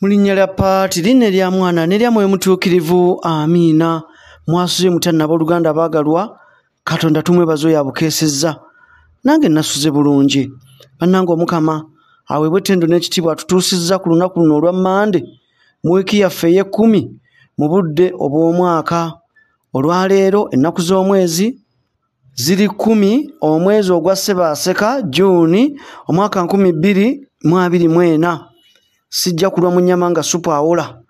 mu linnya lya paati linnya erya mwana nerya mwoyo mutuukirivu amiina. Mwasuze mutya nabooluganda baagalwa katonda tumwebaza oyo abukeesezza. Nange nasuze bulungi. Bannange omukama aweebwe ettendo n'ekitiibwa atutuusizza ku lunaku luno olwa mande mu wiiki yaffe ey'ekkumi mu budde obw'omwaka. Olwaleero ennaku z'omwezi ziri kkumi omwezi ogwa ssebaaseka juuni omwaka nkumi bbiri mu abiri mu ena sijja kulwa mu nnyama nga supu awola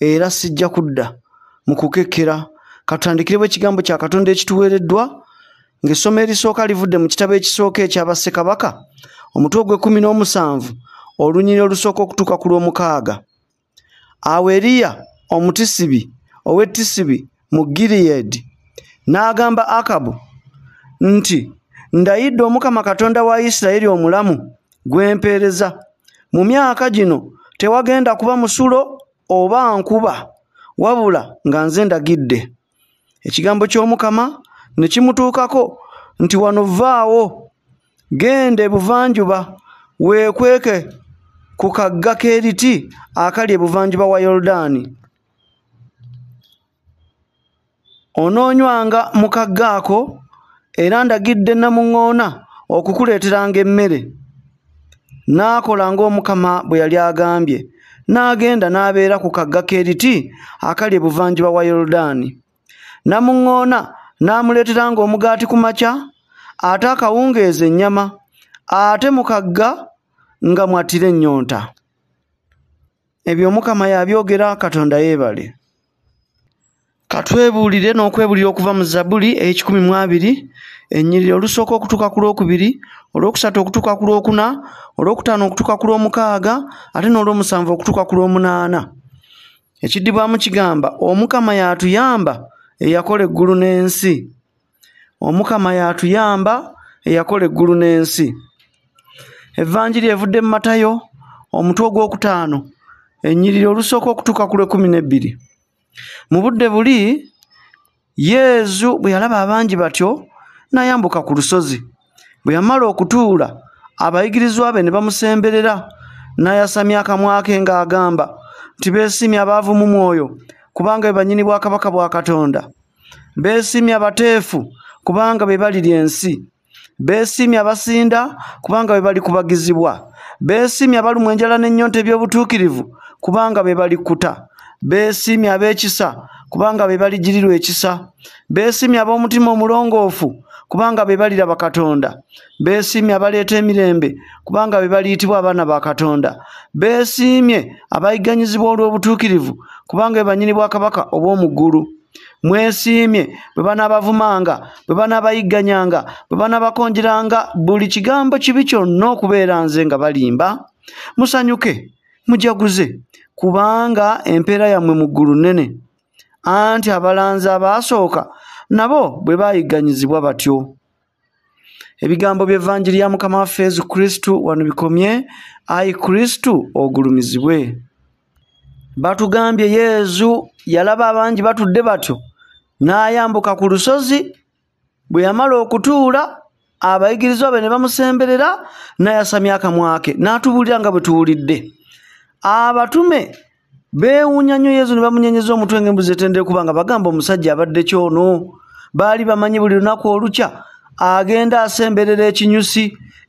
era sijja kudda mu kukekkera katutandikiremu ekigambo kya katonda ekituweereddwa ng'essomo erisooka livudde mu kitabo ekisooka ekyabassekabaka omutwe ogw'ekkumi n'omusanvu olunyiri olusooka okutuuka ku lw'omukaaga. Awo eriya omutisibi ow'ettisibi mu giriyedi n'agamba akabu nti ndayidde omukama katonda wa isirayiri omulamu gwempeereza mu myaka gino tewagenda kuba musulo oba nkuba wabula nga nze ndagidde. Ekigambo ky'omukama ne kimutuukako nti wano vaawo genda ebuvanjuba weekweke ku kagga keeriti akali ebuvanjuba wa yoludaani. Onoonywanga mu kagga ako era ndagidde namuŋŋoona okukuleeteranga emmere n'akola ng'omukama bwe yali agambye n'agenda n'abeera ku kagga keeriti akali ebuvanjuba wa yoludaani namuŋŋoona n'amuleeteranga omugaati ku makya ate akawungeeza ennyama ate mu kagga nga mwattira ennyonta. Ebyo omukama yabyogera katonda yeebale katwebuulire n'okwebuulira okuva mu zabbuli ey'ekikumi mu abiri ennyiriri olusooka okutuuka ku lwokubiri olwokusatu okutuuka ku lwokuna olwokutaano okutuuka ku lwomukaaga ate n'olwomusanvu okutuuka ku lwomunaana. Ekiddibwamu kigamba omukama yaatuyamba eyakola eggulu n'ensi. Omukama yaatuyamba eyakola eggulu n'ensi. Evvanjiri evudde mu matayo omutwe ogwokutaano ennyiriri olusooka okutuuka ku lwekumi n'ebbiri mu budde buli yeezu bwe yalaba abangi batyo n'ayambuka ku lusozi. Bwe yamala okutuula abayigirizwa be ne bamusemberera n'ayasamya akamwa ke ng'agamba nti beesimye abaavu mu mwoyo kubanga be bannyini bwakabaka bwa katonda. Beesimye abateefu kubanga be balirya ensi. Beesimye abasinda kubanga be bali kubagizibwa. Beesimye abalumwa enjala n'ennyonta eby'obutuukirivu kubanga be bali kuta beesimye ab'ekisa kubanga be baligirirwa ekisa beesimye ab'omutima omulongoofu kubanga be baliraba katonda beesiimye abaleeta emirembe kubanga be baliyitibwa abaana ba katonda beesiimye abayigganyizibwa olw'obutuukirivu kubanga be bannyini bwa kabaka obw'omu ggulu mwesiimye bwe banaabavumanga bwe banaabayigganyanga bwe banaabakonjeranga buli kigambo kibi kyonna okubeera nze nga balimba. Musanyuke mujaguze kubanga empeera yammwe mu ggulu nnene. Anti abalanzi abaasooka nabo bwe baayigganyizibwa batyo. Ebigambo by'evvanjiri ya mukama waffe yezu kristu wano bikomye ayi kristu ogulumizibwe. Batugambye yeezu yalaba abangi batudde batyo n'ayambuka ku lusozi bwe yamala okutuula abayigirizwa be ne bamusemberera n'ayasamya akamwa ke n'atubuulira nga bwe tuwulidde abatume beewuunya nnyo yeezu ne bamunyenyeza omutwe ng'embuzi etendere kuba nga bagamba omusajja abadde kyono baali bamanyi buli lunaku olukya agenda asemberera ekinyusi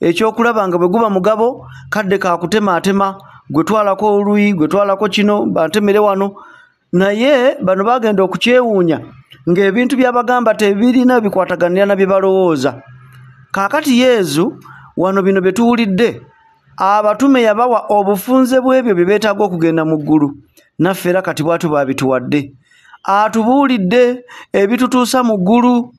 ekyokulaba nga bwe guba mugabo kadde kakutemaatema gwe twalako oluyi gwe twalako kino bantemere wano. Naye bano bagenda okukyewuunya ng'ebintu byabagamba tebirina bikwataganira na bye balowooza. Kaakati yeezu wano bino bye tuwulidde abatume yabawa obufunze bw'ebyo bye beetaaga okugenda mu ggulu. Naffe era kati bwatyo baabituwadde. Atubuulidde ebitutuusa mu ggulu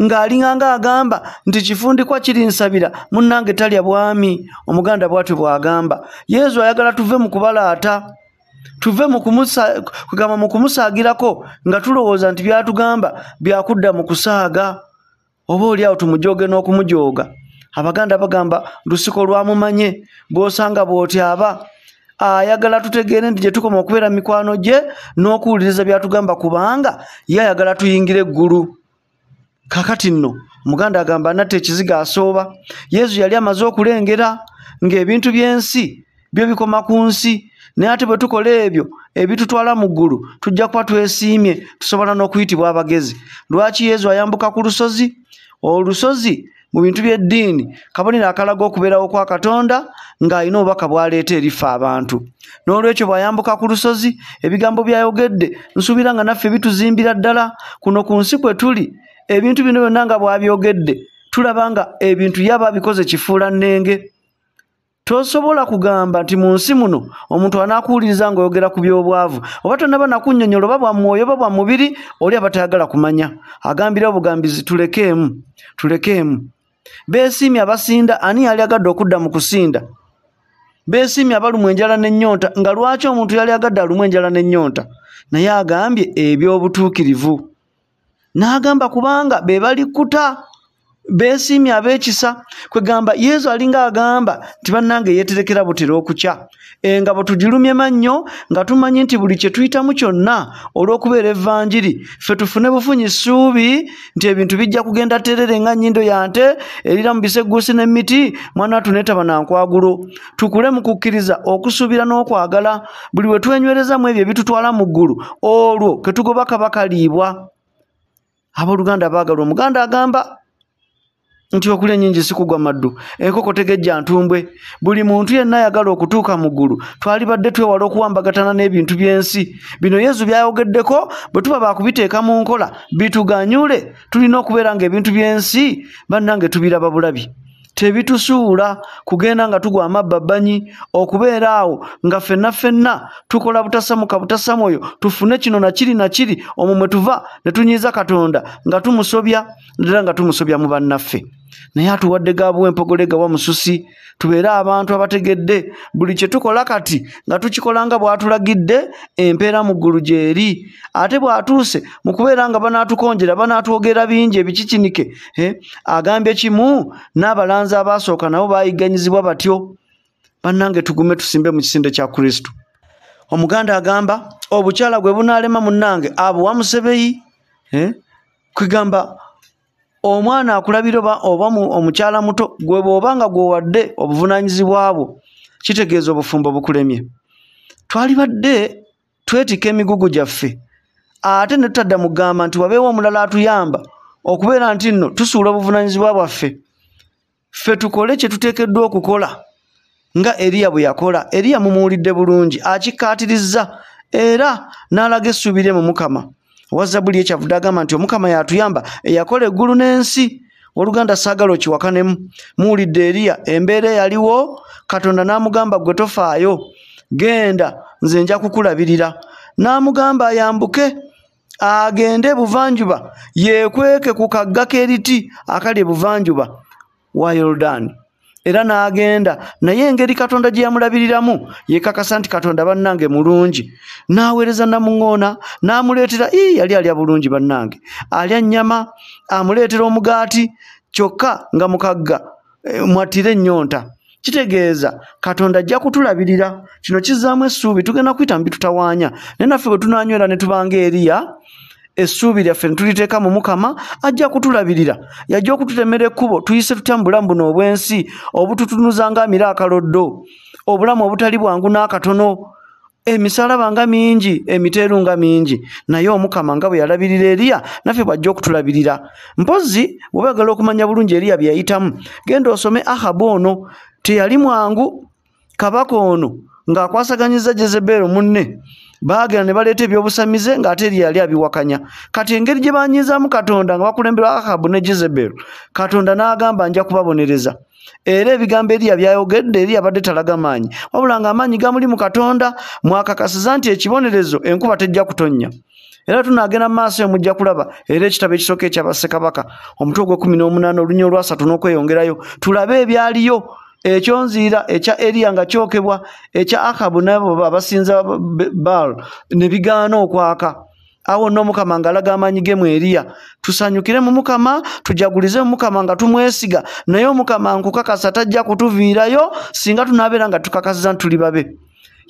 ng'alinganga agamba nti kifundikwa kirinsabira munnange talya bwami omuganda bwatyo bw'agamba. Yeezu ayagala tuve mu kubalaata tuve kugamba mu kumusaagirako nga tulowooza nti byatugamba byakudda mu kusaaga. Oba oli awo tumujoge n'okumujooga abaganda bagamba lusiko lwamumanye bw'osanga bw'otyaba ayagala tutegeere nti gye tukoma okubeera mikwano gye n'okuwuliriza byatugamba kubanga ye ayagala tuyingire eggulu. Kakati nno omuganda agamba natta ekiziga asooba. Yesu yali amaze okulengera ng'ebintu by'ensi byo bikoma ku nsi naye ate bwe tukola ebyo ebitutwala mu ggulu tujja kuba twesiimye tusobola n'okuyitibwa abagezi. Lwaki yezu ayambuka ku lusozi? Olusozi mu bintu by'eddiini. Kabonero akalaga okubeerawo kwa katonda ng'alina obubaka bw'aleeta erifa abantu. N'olwekyo bw'ayambuka ku lusozi ebigambo byayogedde nsuubira nga naffe bituzimbira ddala. Kuno ku nsi kwe tuli ebintu bino byonna nga bw'abyogedde tulaba nga ebintu yaba abikoze kifuula nnenge. Tosobola kugamba nti mu nsi muno omuntu anaakuwuliriza ng'oyogera ku by'obwavu. Oba tonaba nakunnyonnyola oba bwa mwoyo oba bwa mubiri oli abatayagala kumanya. Agambira obugambizi tulekeemu tulekeemu beesiimye abasinda ani yali agadde okudda mu kusinda? Beesiimye abalumu enjala n'ennyonta nga lwaki omuntu yali agadde alumu enjala n'ennyonta naye agambye eby'obutuukirivu. N'agamba kubanga be balikkuta beesiimye ab'ekisa kwegamba yesu alinga agamba nti bannange yeeterekera butera okukya. Engabo tugirumye mannyo nga tumanyi nti buli kye tuyitamu kyonna olw'okubeera evvanjiri ffe tufune bufunyi ssuubi nti ebintu bijja kugenda terere nga nnyindo ya nte erira mu biseguusi n'emiti mwana watu neetaba nankwagulo tukule mu kukkiriza okusuubira n'okwagala buli we twenywerezamu ebyo ebitutwala mu ggulu olwo ke tugoba kabakaliibwa abooluganda baagalwa omuganda agamba nti okulya ennyingi sikugwa maddu. Enkoko tegejja ntumbwe. Buli muntu yenna ayagala okutuuka mu ggulu twalibadde twewala okuwambagatana n'ebintu by'ensi. Bino yesu byayogeddeko bwe tuba baakubiteeka mu nkola bituganyule. Tulina okubeera ng'ebintu by'ensi bannange tubiraba bulabi. Tebitusuula kugenda nga tugwa amabba bbanyi okubeera awo nga ffenna ffenna tukola butasamuka butasamwoyo tufune kino nakiri nakiri omwo mwe tuva ne tunyiiza katonda nga tumusobya ddala nga tumusobya mu bannaffe naye atuwadde gabuwa empogole gawa mususi tubeere abantu abategedde buli kye tukola kati nga tukikola nga bw'atulagidde empeera mu ggulu gyeri ate bw'atuuse mu kubeera nga banaatukonjera banaatwogera bingi ebikikinike agambye kimu n'abalanzi abaasooka nabo baayiganyizibwa batyo. Bannange tugume tusimbe mu kisinde kya kristo. Omuganda agamba obukyala gwe bunaalema munnange abuwa musebeyi kwegamba omwana akulabira oba omukyala muto gwe bw'oba nga gwewadde obuvunaanyizibwa bwo kitegeeza obufumbo bukulemye. Twali badde twetika emigugu gyaffe ate ne tutadda mu kugamba nti wabeewo omulala atuyamba okubeera nti nno tusuula obuvunaanyizibwa bwaffe. Ffe tukole kye tuteekeddwa okukola nga eriya bwe yakola. Eriya mumuwulidde bulungi akikkaatirizza era n'alaga essuubi rye mu mukama owazabuli ekyavudde agamba nti omukama yatuyamba eyakola eggulu n'ensi. Oluganda saagala okiwakanemu muwulidde eriya embeera eyaliwo katonda n'amugamba gwe tofaayo genda nze nja kukulabirira. N'amugamba ayambuke agende ebuvanjuba yeekweke ku kagga k'eriti akali ebuvanjuba wa yoludaani era n'agenda. Naye engeri katonda gye yamulabiriramu yekakasa nti katonda bannange mulungi. N'aweereza namuŋŋoona n'amuleetera ii yali alya bulungi bannange. Alya nnyama amuleetera omugaati kyokka nga mukagga eh, mwattire ennyonta. Kitegeeza katonda ajja kutulabirira. Kino kizzaamu essuubi tugenda kuyita mu bitutawaanya. Naye naffe bwe tunanywera ne tubanga eriya essuubi lyaffe ne tuliteeka mu mukama ajja kutulabirira. Yajja okututemera ekkubo tuyise tutya mu bulamu buno obw'ensi obututunuza ngaamira akaloddo obulamu obutali bwangu n'akatono emisalaba nga mingi emiteeru nga mingi. Naye omukama nga bwe yalabirira eriya naffe bw'ajja okutulabirira. Mpozi bwebayagala okumanya bulungi eriya bye yayitamu genda osome ahabu ono teyali mwangu kabaka ono ng'akwasaganyiza jezebeero munne. Baagera ne baleeta ebyobusamize ng'ate eri yali abiwakanya. Kati engeri gye banyiizaamu katonda nga bakulemberwa ahabu ne jezebero katonda n'agamba nja kubabonereza. Era ebigambo eriya byayogedde eri abadde talaga maanyi. Wabula ng'amaanyi gamuli mu katonda mwakakasiza nti ekibonerezo enkuba tejja kutonnya. Era tunaagenda mu maaso emujja kulaba era ekitabo ekisooka ekyabassekabaka omutwe ogwekumi n'omunaana olunya olwasatu n'okweyongerayo tulabe ebyaliyo ekyonziira ekya eriya nga kyokebwa ekya akabu nabo abasinza baal ne bigaana okwaka. Awo nno omukama ng'alaga amaanyi ge mu eriya tusanyukire mu mukama tujagulize mu mukama nga tumwesiga. Naye omukama nkukakasa tajja kutuviirayo singa tunaabeera nga tukakasiza nti tuli babe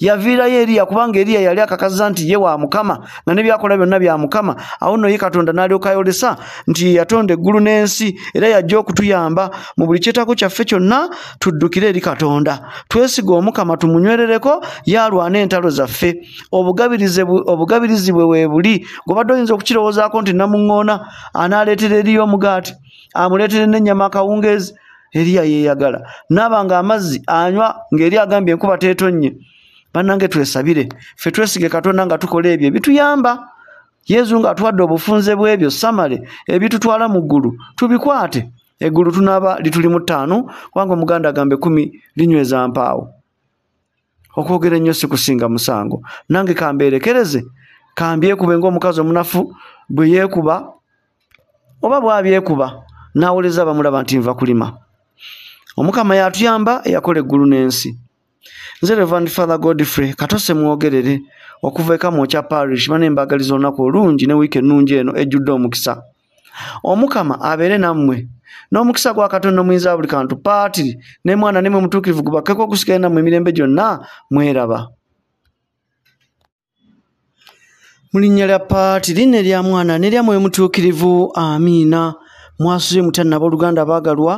yaviirayo eriya kubanga eriya yali akakaza nti ye wa mukama nga nebyakola byonna bya mukama. Awo nno ye katonda n'alyoka ayolesa nti yatonda eggulu n'ensi era yajja okutuyamba mu buli kyetako kyaffe kyonna tuddukire eri katonda. Twesiga omukama tumunywerereko yalwana entalo zaffe. Obugabirizi bwe weebuli gobadde oyinza okukirowoozaako nti namuŋŋoona anaaleetera eriyo omugaati amuleetere n'ennyama akawungeezi eriya yeeyagala. Naaba nga amazzi anywa ng'eri agambye enkuba teetonnye bannange twesabire ffe twesige katonda nga tukola ebyo ebituyamba. Yezu ng'atuwadde obufunze bw'ebyo samale ebitutwala mu ggulu tubikwate. Eggulu tunaaba lituli mu ttaano kubanga omuganda agambe kumi linyweza mpaawo. Okwogera ennyo si kusinga musango. Nange kambeerekereze kambyekuba ng'omukazi omunafu bwe yeekuba oba bwabyekuba n'awoleza bamulaba nti nva kulima. Omukama yatuyamba eyakola eggulu n'ensi nze revand father godfrey katose mwogerere okuva ekamu kya parish bana embagaliza olunaku olungi ne wiiki ennungi eno ejjudde omukisa. Omukama abeere nammwe n'omukisa gwa katonda omuyinza buli kantu paatiri ne mwana ne mwe mutuukirivu gubakkeko okusigale nammwe emirembe gyonna mweraba. Mu linnya lya paatiri ne lya mwana ne lya mwoyo mutuukirivu amiina. Mwasuze mutya nabo oluganda baagalwa